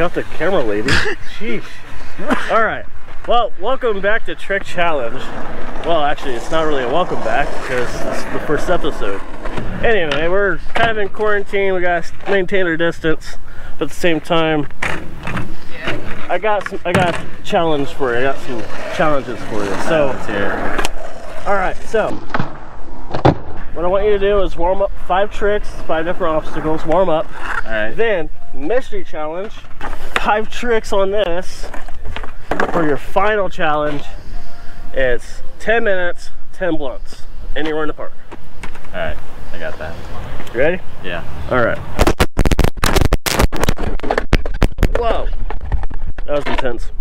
Out the camera, lady. Sheesh. All right. Well, welcome back to Trick Challenge. Well, actually, it's not really a welcome back because it's the first episode. Anyway, we're kind of in quarantine. We gotta maintain our distance, but at the same time, I got some. I got a challenge for you. I got some challenges for you. So, all right. So, what I want you to do is warm up five tricks, five different obstacles. Warm up. All right. Then mystery challenge, five tricks on this. For your final challenge, it's 10 minutes, 10 blunts, anywhere in the park. All right. I got that. You ready? Yeah. All right. Whoa, that was intense.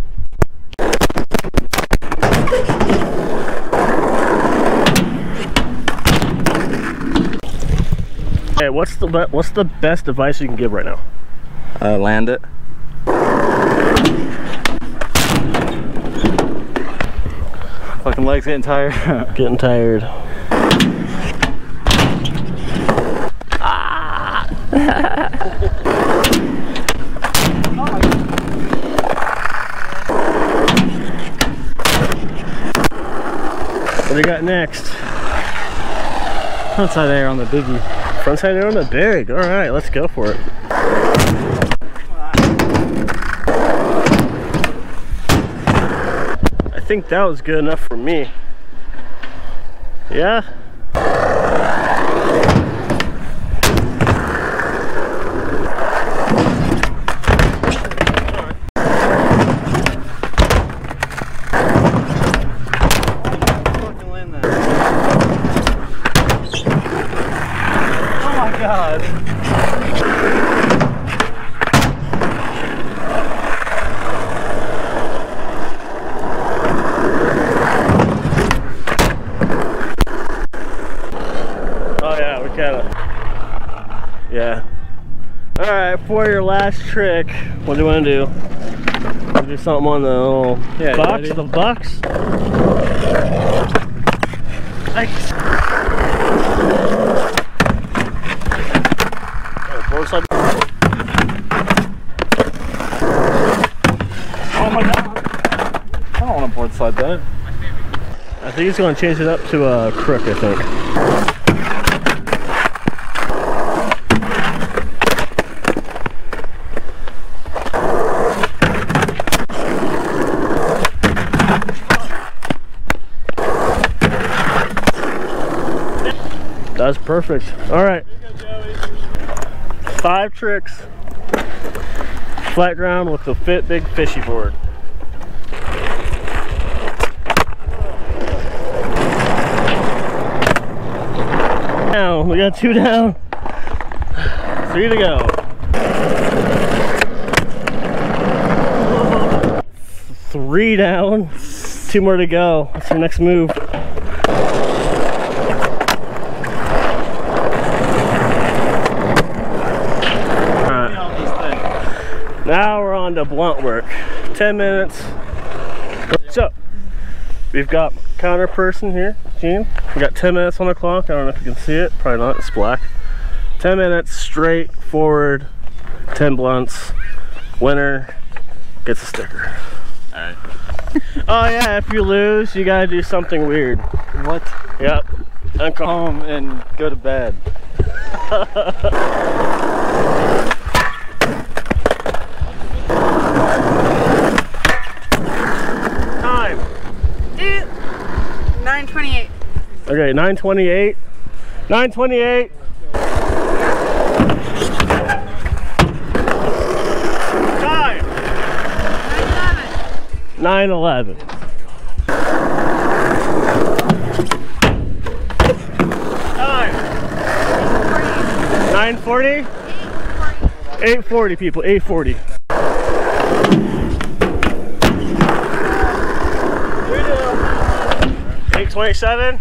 Hey, what's the what's the best advice you can give right now? Uh, land it. Fucking legs getting tired. Getting tired. what do you got next? Outside there on the biggie. Frontside air on the big. All right, let's go for it. I think that was good enough for me. Yeah? Fucking land that. Oh my god. Oh yeah. Yeah. Alright, for your last trick, what do you wanna do? Wanna do something on the little Yeah, box? The box? Nice. Oh. Oh my god. I don't want to board slide that. I think he's gonna change it up to a crook, I think. That's perfect. All right. Five tricks. Flat ground with the fit big fishy board. Down. We got two down. Three to go. Three down. Two more to go. What's the next move? Now we're to blunt work. 10 minutes. So, we've got counter person here, Gene. We got 10 minutes on the clock. I don't know if you can see it. Probably not. It's black. 10 minutes straight forward. 10 blunts. Winner gets a sticker. All right. Oh yeah, if you lose, you gotta do something weird. What? Yep. Uncom- Home and go to bed. Okay, 928. 928. Time. 911. Time. 940? 840. 840 people, 840. 827?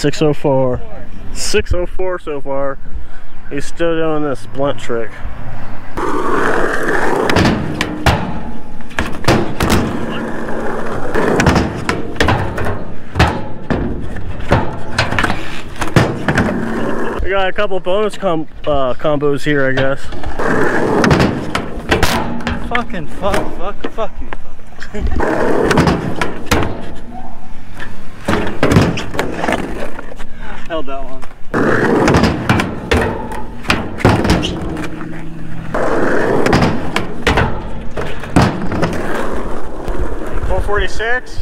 604. 604 so far. He's still doing this blunt trick. We got a couple bonus com uh, combos here, I guess. Fucking fuck, fuck, fuck you. Held that one. Forty-six.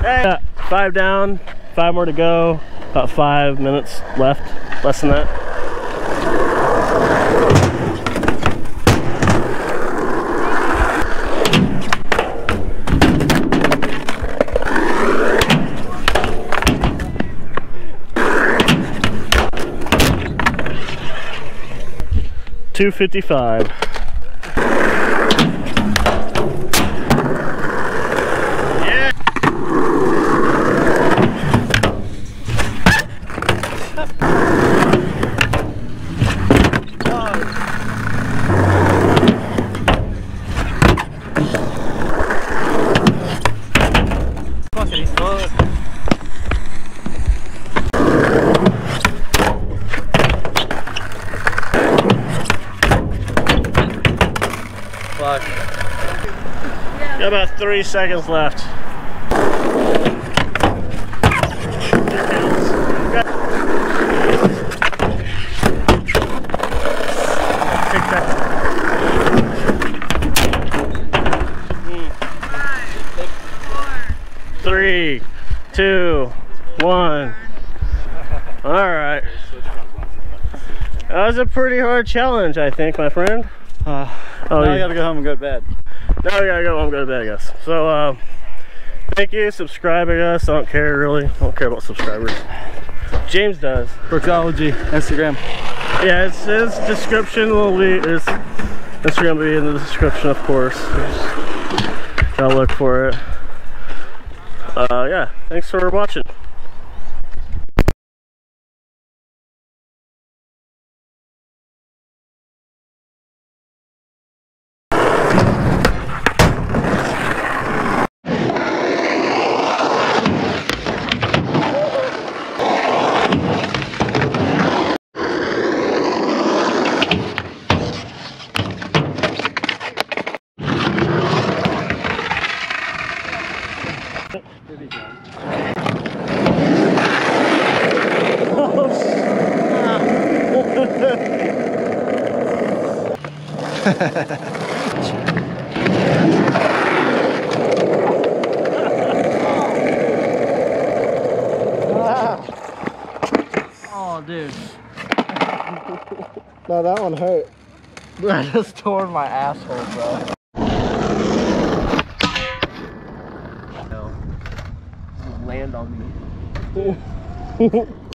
Hey, five down, five more to go. About five minutes left, less than that. Two fifty-five. Got about three seconds left. Three, two, one. All right. That was a pretty hard challenge, I think, my friend. Uh, Oh, now you- I gotta go home and go to bed. Now we gotta go home, and go to bed, I guess. So, uh, thank you. subscribing us. I don't care really. I don't care about subscribers. James does. Brooksology, Instagram. Yeah, it's his description will be Instagram will be in the description, of course. Just gotta look for it. Uh, yeah. Thanks for watching. Oh, dude. No, that one hurt. I just tore my asshole, bro. Me.